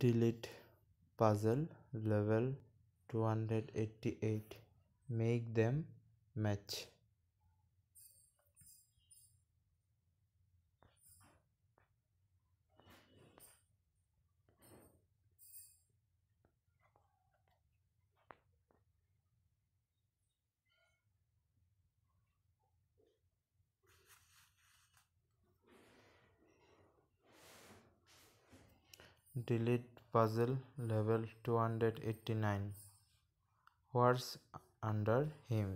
delete puzzle level 288 make them match. Delete puzzle level 289 what's under him